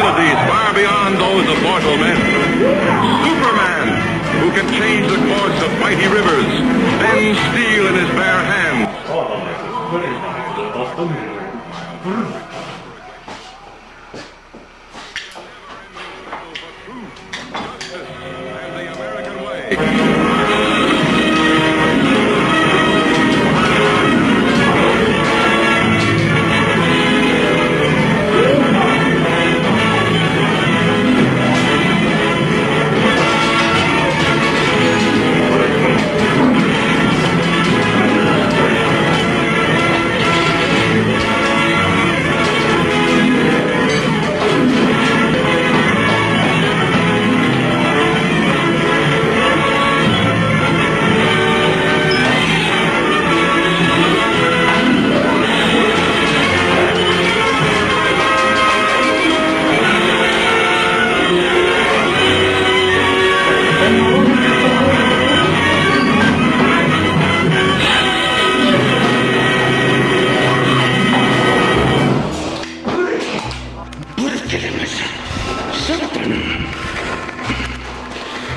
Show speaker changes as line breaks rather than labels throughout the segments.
far beyond those of mortal men.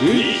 Good boy.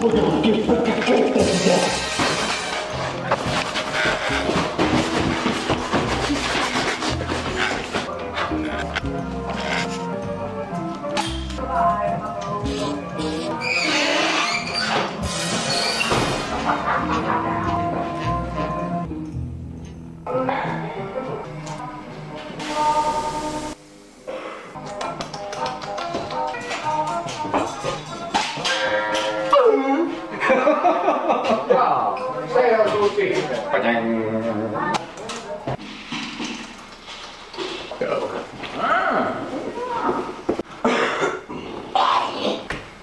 ここでも決済 Go. Ah.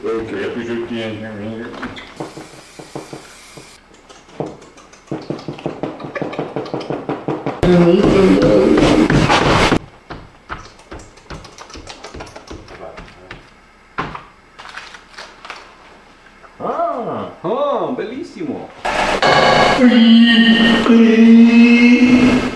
Eu queria o dinheiro Ah, ah, belíssimo! Please, please.